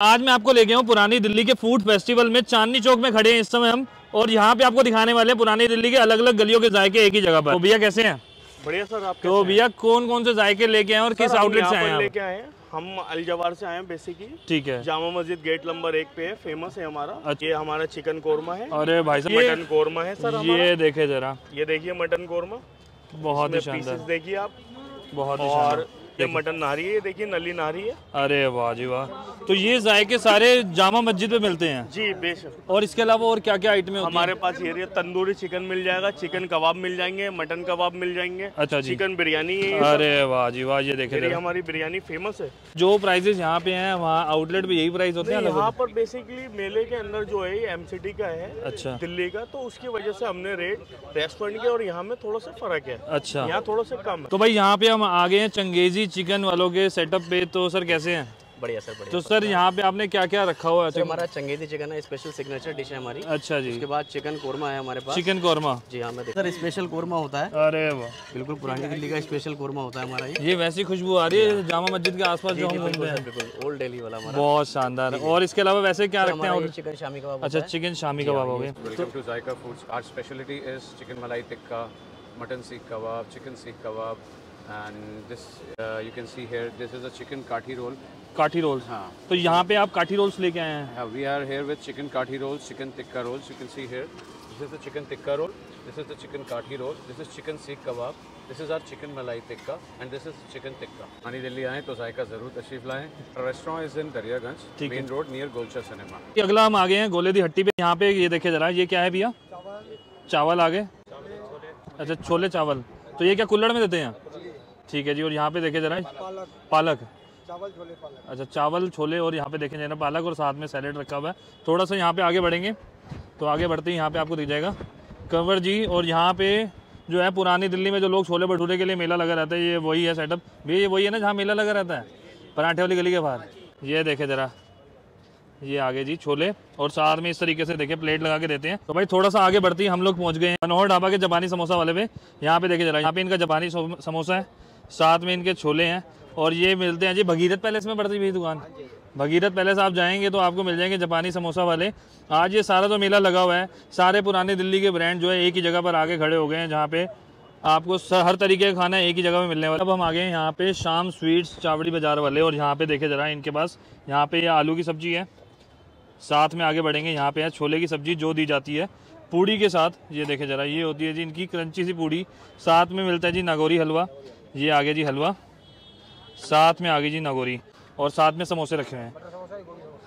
आज मैं आपको ले गया हूँ पुरानी दिल्ली के फ़ूड फेस्टिवल में चांदनी चौक में खड़े हैं इस समय हम और यहाँ पे आपको दिखाने वाले हैं पुरानी दिल्ली के अलग अलग गलियों के जायके एक ही जगह पर। तो भैया कैसे हैं? बढ़िया सर आप तो भैया कौन कौन से जायके लेके आए और किस आउटलेट से आए हैं? लेके आए हम अलजवार से आए हैं बेसिकली ठीक है। जामा मस्जिद गेट नंबर एक पे है फ़ेमस है हमारा। अच्छा। ये हमारा चिकन कोरमा है। अरे भाई साहब मटन कोरमा है सर ये देखे जरा। ये देखिए मटन कोरमा बहुत ही देखिए आप। बहुत ही और ये मटन नारी है देखिए नली नारी है। अरे वाह जी वाह। तो ये जायके सारे जामा मस्जिद में मिलते हैं? जी बेशक। और इसके अलावा और क्या क्या आइटमें हमारे पास ये तंदूरी चिकन मिल जाएगा चिकन कबाब मिल जाएँगे मटन कबाब मिल जाएँगे अच्छा जी। चिकन बिरयानी अरे वाह जी वाह ये देखे हमारी बिरयानी फ़ेमस है। जो प्राइजेस यहाँ पे है वहाँ आउटलेट पे यही प्राइस होते हैं यहाँ पर बेसिकली मेले के अंदर जो है एम का है अच्छा। दिल्ली का तो उसकी वजह से हमने रेट रेस्टोरेंट के और यहाँ में थोड़ा सा फ़र्क है। अच्छा। यहाँ थोड़ा सा कम है। तो भाई यहाँ पे हम आ गए हैं चंगेजी चिकन वालों के सेटअप पे तो सर कैसे हैं? बढ़िया सर बढ़िया। तो सर यहाँ पे आपने क्या क्या रखा हुआ सर है हमारा चंगेजी चिकन है स्पेशल सिग्नेचर डिश है हमारी। अच्छा जी। उसके बाद चिकन कोरमा है हमारे पास। चिकन कौरमा जी हाँ मैं सर स्पेशल कोरमा होता है। अरे वाह। बिल्कुल पुरानी दिल्ली का स्पेशल कोरमा होता है हमारा ये। ये वैसी खुशबू आ रही है जामा मस्जिद के आसपास जो हम घूमते बिल्कुल हैं। बिल्कुल ओल्ड दिल्ली वाला बहुत शानदार। है और इसके अलावा वैसे क्या रखते हैं चिकन शामी कबाब अच्छा चिकन शामी कबाब हो गए malai tikka, mutton seekh kebab, chicken seekh kebab, and this you can see here this is a chicken kathi roll kathi rolls हाँ तो यहाँ पे आप काठी रोल्स लेके आए हैं। We are here with chicken kathi rolls chicken tikka rolls you can see here this is the chicken tikka roll this is the chicken kathi roll this is chicken seekh kebab this is are chicken malai tikka and this is chicken tikka हानी दिल्ली आए तो जायका ज़रूर तशरीफ़ लाए restaurant is in Daryaganj main road near Golcha cinema अगला हम आ गए हैं गोले दी हट्टी पे। यहाँ पे ये देखे जरा ये क्या है भैया? चावल। आगे। अच्छा छोले चावल। तो ये क्या कुल्लड़ में देते हैं? ठीक है जी और यहाँ पे देखे जरा पालक। चावल छोले पालक। अच्छा चावल छोले और यहाँ पे देखे जरा पालक और साथ में सैलेड रखा हुआ है। थोड़ा सा यहाँ पे आगे बढ़ेंगे तो आगे बढ़ते ही यहाँ पे आपको दिख जाएगा। कंवर जी और यहाँ पे जो है पुरानी दिल्ली में जो लोग छोले भटूरे के लिए मेला लगा रहता है ये वही है सेटअप भैया ये वही है ना जहाँ मेला लगा रहता है? पराठे वाली गली के बाहर। ये देखे ज़रा। ये आगे जी छोले। और साथ में इस तरीके से देखे प्लेट लगा के देते हैं। तो भाई थोड़ा सा आगे बढ़ती हम लोग पहुँच गए हैं। मनोहर ढाबा के जापानी समोसा वाले पे। यहाँ पे देखे जरा यहाँ पे इनका जापानी समोसा है। साथ में इनके छोले हैं और ये मिलते हैं जी, भगीरथ पैलेस में पड़ती हुई दुकान। भगीरथ पैलेस आप जाएँगे तो आपको मिल जाएँगे जापानी समोसा वाले। आज ये सारा जो मेला लगा हुआ है, सारे पुराने दिल्ली के ब्रांड जो है एक ही जगह पर आके खड़े हो गए हैं, जहाँ पे आपको हर तरीके का खाना एक ही जगह में मिलने वाला अब हम आ गए हैं यहाँ पे शाम स्वीट्स चावड़ी बाज़ार वाले, और यहाँ पे देखे जरा इनके पास, यहाँ पे ये आलू की सब्ज़ी है। साथ में आगे बढ़ेंगे, यहाँ पे है छोले की सब्ज़ी जो दी जाती है पूड़ी के साथ। ये देखे जरा, ये होती है जी इनकी क्रंची सी पूड़ी। साथ में मिलता है जी नागौरी हलवा। ये आगे जी हलवा। साथ में आगे जी नागौरी। और साथ में समोसे रखे हुए हैं।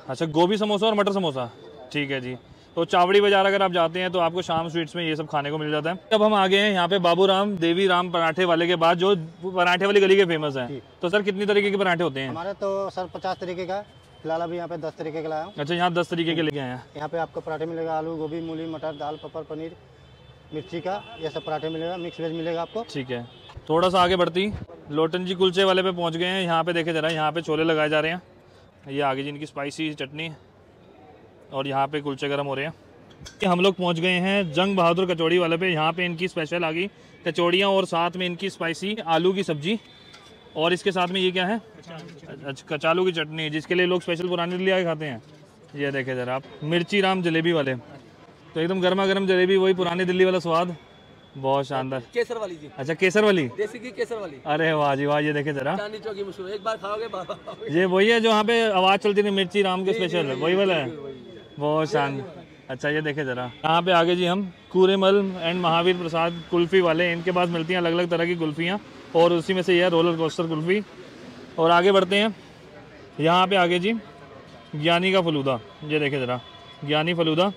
अच्छा गोभी समोसा और मटर समोसा। ठीक है जी। तो चावड़ी बाज़ार अगर आप जाते हैं तो आपको शाम स्वीट्स में ये सब खाने को मिल जाता है। अब हम आ गए हैं यहाँ पे बाबू राम देवी राम पराठे वाले के बाद जो पराठे वाली गली के फ़ेमस हैं। तो सर कितनी तरीके के पराठे होते हैं? हमारे तो सर पचास तरीके का। फ़िलहाल अभी यहाँ पे दस तरीके का लाया हूँ। अच्छा यहाँ दस तरीके के लेके आए हैं। यहाँ पे आपको पराठे मिलेगा आलू गोभी मूली मटर दाल पपर पनीर मिर्ची का। ये सब पराठे मिलेगा मिक्स वेज मिलेगा आपको। ठीक है। थोड़ा सा आगे बढ़ती। लोटन जी कुलचे वाले पे पहुँच गए हैं। यहाँ पे देखे जरा, यहाँ पे छोले लगाए जा रहे हैं। ये आगे जी इनकी स्पाइसी चटनी और यहाँ पे कुलचे गर्म हो रहे हैं। हम लोग पहुँच गए हैं जंग बहादुर कचौड़ी वाले पे। यहाँ पे इनकी स्पेशल आ गई कचौड़ियाँ और साथ में इनकी स्पाइसी आलू की सब्ज़ी। और इसके साथ में ये क्या है? अच्छा कचालू की चटनी, जिसके लिए लोग स्पेशल पुरानी दिल्ली आके खाते हैं। ये देखे जरा आप मिर्ची राम जलेबी वाले। तो एकदम गर्मा गर्म जलेबी, वही पुरानी दिल्ली वाला स्वाद। बहुत शानदार। केसर वाली जी। अच्छा केसर वाली देसी घी केसर वाली अरे वाह जी वाह ये देखे जरा। चांदी चौकी मशहूर एक बार खाओगे बार बार खाओगे ये वही है जो यहाँ पे आवाज़ चलती थी मिर्ची राम के स्पेशल वही वाला है। बहुत शान। अच्छा ये देखे जरा। यहाँ पे आगे जी हम कूरेमल एंड महावीर प्रसाद कुल्फी वाले इनके पास मिलती हैं अलग अलग तरह की कुल्फियाँ और उसी में से यह रोलर कोस्टर कुल्फी। और आगे बढ़ते हैं। यहाँ पे आगे जी ज्ञानी का फलूदा ये देखे ज़रा ज्ञानी फलूदा।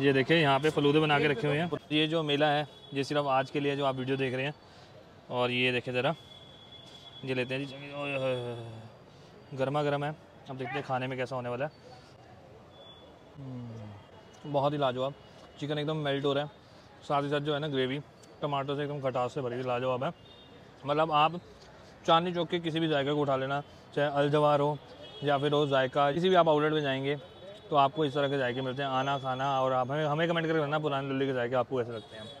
ये देखे यहाँ पे फलूदे बना के रखे हुए हैं। ये जो मेला है ये सिर्फ़ आज के लिए जो आप वीडियो देख रहे हैं। और ये देखे ज़रा। ये लेते हैं जी। गर्मा गर्म है। अब देखते हैं खाने में कैसा होने वाला है। हम्म, बहुत ही लाजवाब। चिकन एकदम मेल्ट हो रहा है। साथ ही साथ जो है ना ग्रेवी। टमाटो से एकदम खटास से भरी लाजवाब है। मतलब आप चांदनी चौक के किसी भी जायका को उठा लेना चाहे अलजवार हो या फिर हो जायका किसी भी आप आउटलेट में जाएँगे तो आपको इस तरह के जायके मिलते हैं, आना खाना, और आप हमें हमें कमेंट करके बताना, पुरानी दिल्ली के जायके आपको कैसे लगते हैं?